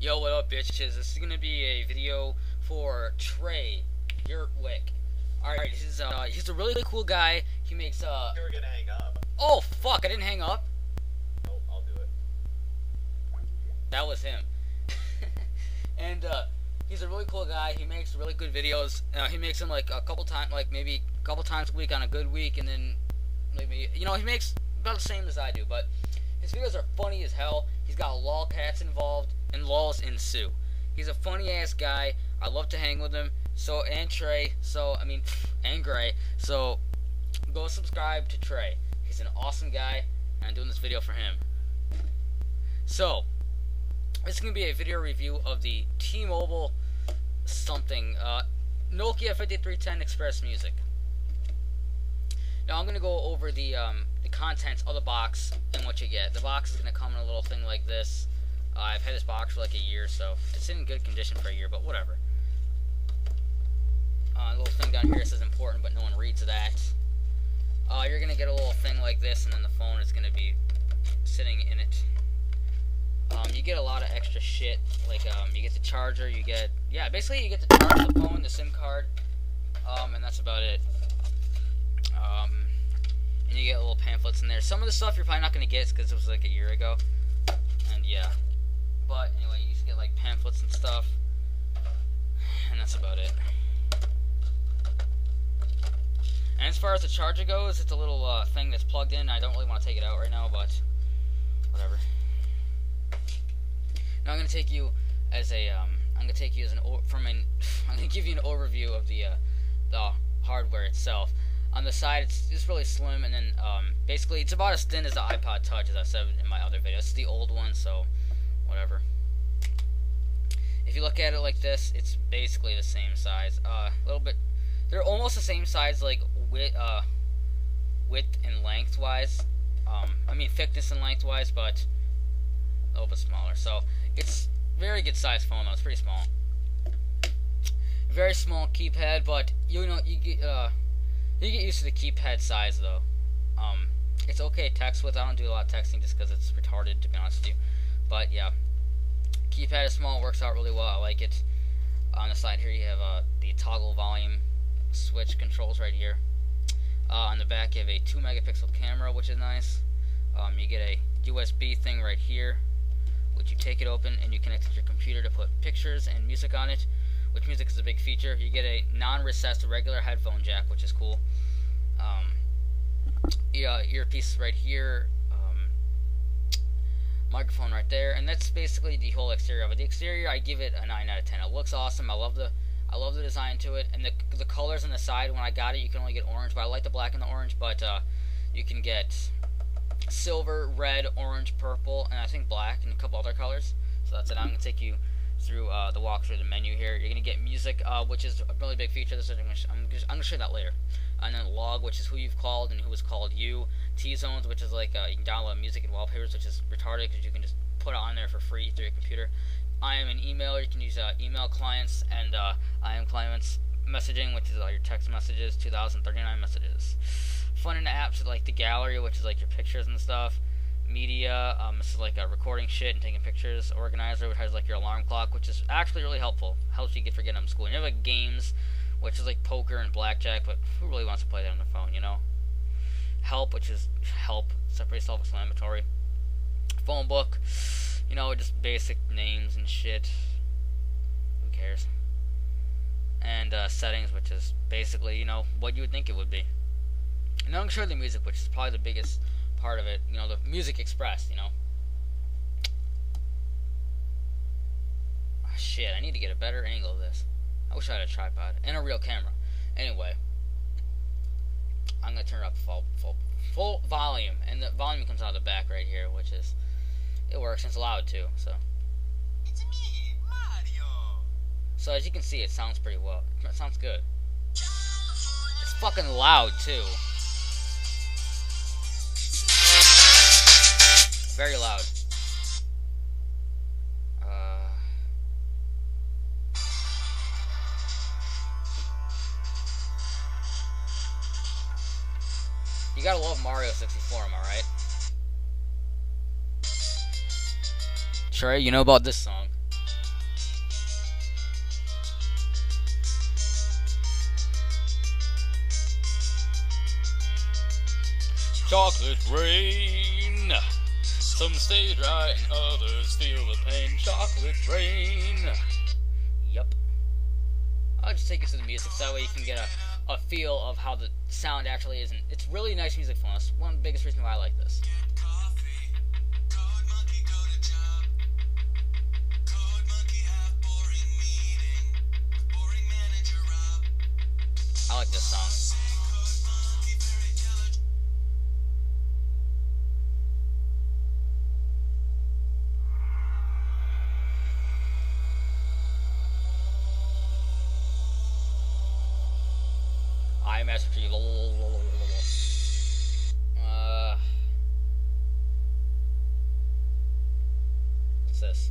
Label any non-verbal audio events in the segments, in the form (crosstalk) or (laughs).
Yo, what up, bitches? This is gonna be a video for Trey Yurtwick. Alright, he's, uh, he's a really cool guy. He makes, uh... You were gonna hang up. Oh, fuck, I didn't hang up. Oh, I'll do it. That was him. (laughs) and, uh, he's a really cool guy. He makes really good videos. Uh, he makes them, like, a couple times, like, maybe a couple times a week on a good week, and then maybe, you know, he makes about the same as I do, but his videos are funny as hell. He's got lolcats involved, and laws ensue. He's a funny ass guy. I love to hang with him. So and Trey. So I mean, (sniffs) and Gray. So go subscribe to Trey. He's an awesome guy, and I'm doing this video for him. So this is gonna be a video review of the T-Mobile something uh, Nokia 5310 XpressMusic. Now I'm gonna go over the um, the contents of the box and what you get. The box is gonna come in a little thing like this. Uh, I've had this box for like a year, so it's in good condition for a year, but whatever. Uh, a little thing down here says important, but no one reads that. Uh, you're gonna get a little thing like this, and then the phone is gonna be sitting in it. Um, you get a lot of extra shit, like um, you get the charger, you get yeah, basically you get to charge the phone, the SIM card, um, and that's about it. Um, and you get little pamphlets in there. Some of the stuff you're probably not gonna get because it was like a year ago, and yeah. But anyway, you just get like pamphlets and stuff, and that's about it. And as far as the charger goes, it's a little uh, thing that's plugged in. I don't really want to take it out right now, but whatever. Now I'm gonna take you as a um, I'm gonna take you as an from an (laughs) I'm gonna give you an overview of the uh, the hardware itself. On the side, it's just really slim, and then um, basically it's about as thin as the iPod Touch, as I said in my other video. Is the old one, so whatever. If you look at it like this, it's basically the same size. Uh, a little bit, they're almost the same size, like width, uh, width and lengthwise. Um, I mean thickness and lengthwise, but a little bit smaller. So it's very good size phone though. It's pretty small. Very small keypad, but you know you get uh you get used to the keypad size though. Um, it's okay text with. I don't do a lot of texting just because it's retarded to be honest with you. But yeah, keypad is small, works out really well. I like it. On the side here, you have uh, the toggle volume switch controls right here. Uh, on the back, you have a 2 megapixel camera, which is nice. Um, you get a USB thing right here, which you take it open and you connect it to your computer to put pictures and music on it, which music is a big feature. You get a non-recessed regular headphone jack, which is cool. Um, yeah, earpiece right here, microphone right there, and that's basically the whole exterior of it. The exterior, I give it a 9 out of 10. It looks awesome. I love the I love the design to it, and the the colors on the side. When I got it, you can only get orange, but I like the black and the orange. But uh, you can get silver, red, orange, purple, and I think black, and a couple other colors. So that's it. I'm gonna take you through uh, the walkthrough the menu here. You're gonna get music, uh, which is a really big feature. This is, I'm, gonna, I'm, gonna, I'm gonna show you that later. And then log, which is who you've called and who has called you. T zones, which is like uh, you can download music and wallpapers, which is retarded because you can just put it on there for free through your computer. I am an emailer. You can use uh, email clients and uh, IM clients messaging, which is all your text messages, 2039 messages. Fun and apps like the gallery, which is like your pictures and stuff media. Um, this is like a recording shit and taking pictures. Organizer, which has like your alarm clock, which is actually really helpful. Helps you get forgetting them school. And you have like games, which is like poker and blackjack, but who really wants to play that on the phone, you know? Help, which is help. It's pretty self-explanatory. Phone book, you know, just basic names and shit. Who cares? And uh, settings, which is basically, you know, what you would think it would be. And I'm sure the music, which is probably the biggest part of it, you know, the music expressed, you know. Oh, shit, I need to get a better angle of this. I wish I had a tripod and a real camera. Anyway, I'm gonna turn it up full, full, full volume, and the volume comes out of the back right here, which is it works and it's loud too. So. It's me, Mario. So as you can see, it sounds pretty well. It sounds good. It's fucking loud too. very loud. Uh, you gotta love Mario 64, am I right? Trey, you know about this song. Chocolate rain. Some stay dry and others feel the pain. Chocolate rain. Yep. I'll just take you to the music so that way you can get a, a feel of how the sound actually is. And it's really nice music for us. one of the biggest reasons why I like this. I like this song. Uh, what's this?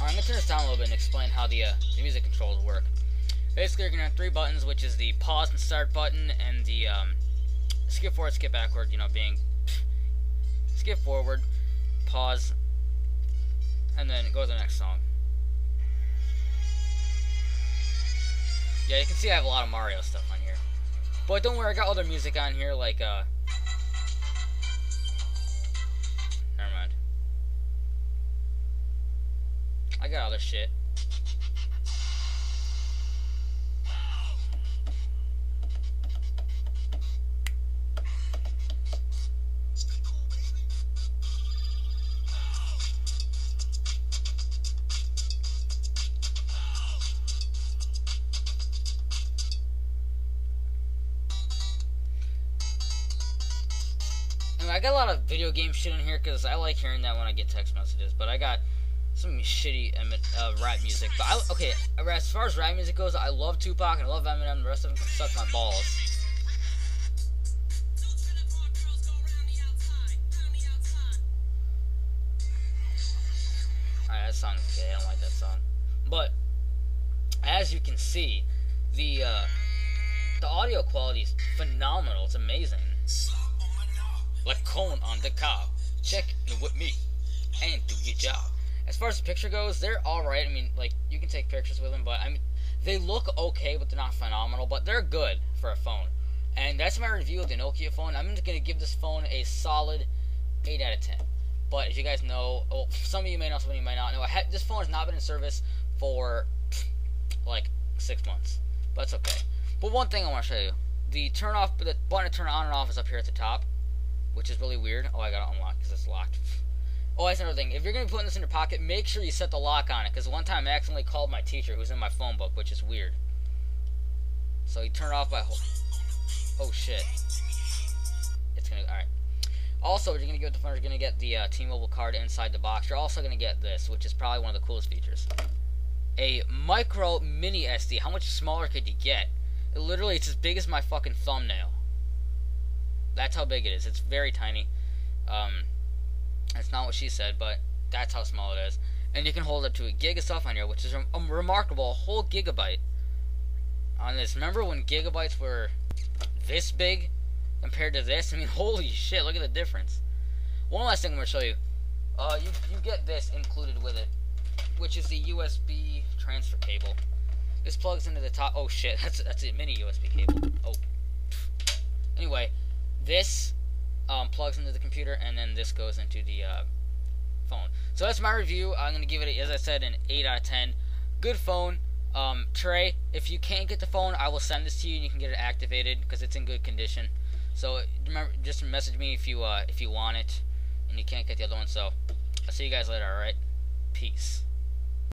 I'm gonna turn this down a little bit and explain how the, uh, the music controls work. Basically, you're gonna have three buttons, which is the pause and start button, and the um, skip forward, skip backward. You know, being (sniffs) skip forward, pause, and then go to the next song. Yeah, you can see I have a lot of Mario stuff on here, but don't worry, I got other music on here, like uh. Never mind. I got other shit. I got a lot of video game shit in here because I like hearing that when I get text messages. But I got some shitty uh, rap music. But I, okay, as far as rap music goes, I love Tupac and I love Eminem. The rest of them can suck my balls. Alright, that song's okay. I don't like that song. But as you can see, the uh, the audio quality is phenomenal. It's amazing like cone on the cob. Check in with me and do your job. As far as the picture goes, they're alright. I mean, like, you can take pictures with them, but I mean, they look okay, but they're not phenomenal, but they're good for a phone. And that's my review of the Nokia phone. I'm just to give this phone a solid 8 out of 10. But as you guys know, well, (laughs) some of you may know, some of you may not know, this phone has not been in service for (sniffs) like six months. But it's okay. But one thing I want to show you the turn off, the button to turn on and off is up here at the top which is really weird. Oh, I gotta unlock because it's locked. Oh, that's another thing. If you're gonna be putting this in your pocket, make sure you set the lock on it. Because one time I accidentally called my teacher, who's in my phone book, which is weird. So he turned off my whole. Oh shit. It's gonna. All right. Also, you're gonna get the phone. You're gonna get the uh, T-Mobile card inside the box. You're also gonna get this, which is probably one of the coolest features. A micro mini SD. How much smaller could you get? It literally, it's as big as my fucking thumbnail. That's how big it is. It's very tiny. Um, that's not what she said, but that's how small it is. And you can hold up to a gig of stuff on here, which is a, a remarkable, a whole gigabyte on this. Remember when gigabytes were this big compared to this? I mean, (laughs) holy shit, look at the difference. One last thing I'm to show you. Uh, you, you get this included with it, which is the USB transfer cable. This plugs into the top. Oh shit, (laughs) that's that's a mini USB cable. Oh. Anyway, this um, plugs into the computer, and then this goes into the uh, phone. So that's my review. I'm going to give it, as I said, an 8 out of 10. Good phone. Um, Trey, if you can't get the phone, I will send this to you, and you can get it activated because it's in good condition. So remember, just message me if you uh, if you want it, and you can't get the other one. So I'll see you guys later. All right, peace.